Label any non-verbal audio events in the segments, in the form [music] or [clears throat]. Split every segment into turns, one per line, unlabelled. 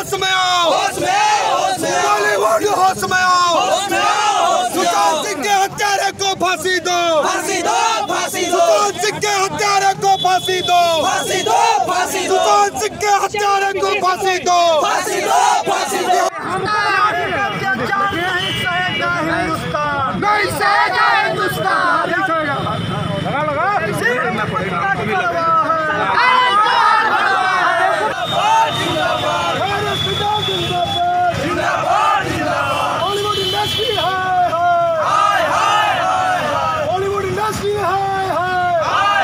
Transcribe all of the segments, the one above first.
होश में आओ
होश होश में आओ।
बॉलीवुड होश में आओ
होश में आओ,
सुशांत सिंह के हत्यारे को फांसी दो।
फांसी दो फांसी दो।
सुशांत सिंह के हत्यारे को फांसी दो।
फांसी दो फांसी दो।
सुशांत सिंह के हत्यारे को फांसी दो।
फांसी दो फांसी दो।
नहीं सहेगा हिंदुस्तान बॉलीवुड इंडस्ट्री हाय हाय बॉलीवुड इंडस्ट्री हाय हाय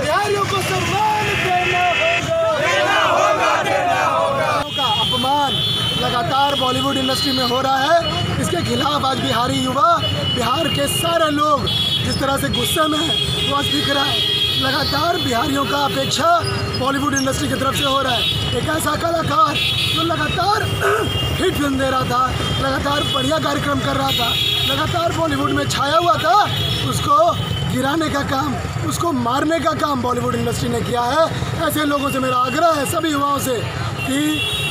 बिहारियों को सम्मान देना होगा का अपमान लगातार बॉलीवुड इंडस्ट्री में हो रहा है। इसके खिलाफ आज बिहारी युवा, बिहार के सारे लोग जिस तरह से गुस्से में हैं, वो आज दिख रहा है। लगातार बिहारियों का अपेक्षा बॉलीवुड इंडस्ट्री की तरफ़ से हो रहा है। एक ऐसा कलाकार जो लगातार [clears throat] हिट फ़िल्म दे रहा था, लगातार बढ़िया कार्यक्रम कर रहा था, लगातार बॉलीवुड में छाया हुआ था, उसको गिराने का काम, उसको मारने का काम बॉलीवुड इंडस्ट्री ने किया है। ऐसे लोगों से मेरा आग्रह है, सभी युवाओं से कि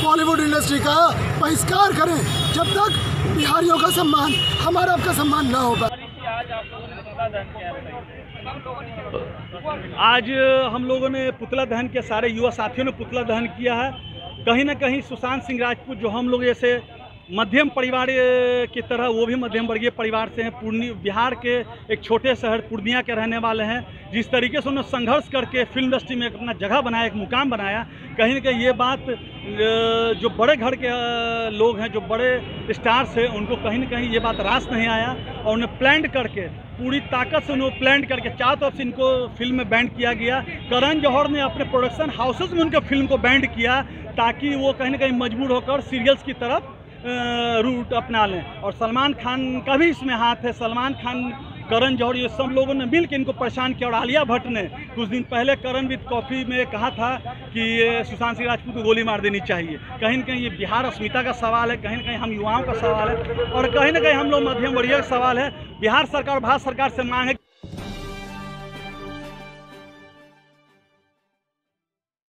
बॉलीवुड इंडस्ट्री का बहिष्कार करें, जब तक बिहारियों का सम्मान, हमारा आपका सम्मान ना होगा
आज हम लोगों ने पुतला दहन के सारे युवा साथियों ने पुतला दहन किया है। कहीं ना कहीं सुशांत सिंह राजपूत जो हम लोग जैसे मध्यम परिवार की तरह, वो भी मध्यम वर्गीय परिवार से हैं। पूर्णी, बिहार के एक छोटे शहर पूर्णिया के रहने वाले हैं। जिस तरीके से उन्होंने संघर्ष करके फ़िल्म इंडस्ट्री में अपना जगह बनाया, एक मुकाम बनाया, कहीं ना कहीं ये बात जो बड़े घर के लोग हैं, जो बड़े स्टार्स हैं, उनको कहीं ना कहीं ये बात रास नहीं आया। और उन्हें प्लान करके, पूरी ताकत से उन्हें प्लान करके, चार तरफ़ से इनको फ़िल्म में बैंड किया गया। करण जौहर ने अपने प्रोडक्शन हाउसेज में उनके फ़िल्म को बैंड किया, ताकि वो कहीं ना कहीं मजबूर होकर सीरियल्स की तरफ़ रूट अपना लें। और सलमान खान का भी इसमें हाथ है। सलमान खान, करण जौहर, ये सब लोगों ने मिल के इनको परेशान किया और आलिया भट्ट ने कुछ दिन पहले करण विद कॉफ़ी में कहा था कि ये सुशांत सिंह राजपूत को गोली मार देनी चाहिए। कहीं ना कहीं ये बिहार अस्मिता का सवाल है। कहीं ना कहीं हम युवाओं का सवाल है। और कहीं ना कहीं हम लोग मध्यम वर्गीय का सवाल है। बिहार सरकार, भारत सरकार से मांग है